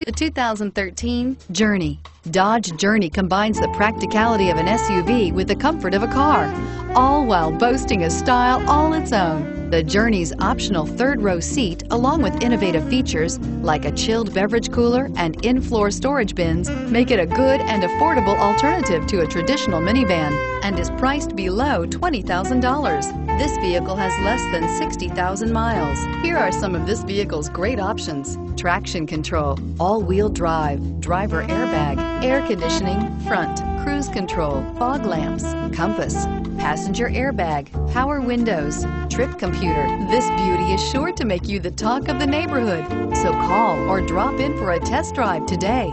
The 2013 Journey. Dodge Journey combines the practicality of an SUV with the comfort of a car, all while boasting a style all its own. The Journey's optional third row seat, along with innovative features like a chilled beverage cooler and in-floor storage bins, make it a good and affordable alternative to a traditional minivan and is priced below $20,000. This vehicle has less than 60,000 miles. Here are some of this vehicle's great options. Traction control, all-wheel drive, driver airbag, air conditioning, front, cruise control, fog lamps, compass, passenger airbag, power windows, trip computer. This beauty is sure to make you the talk of the neighborhood. So call or drop in for a test drive today.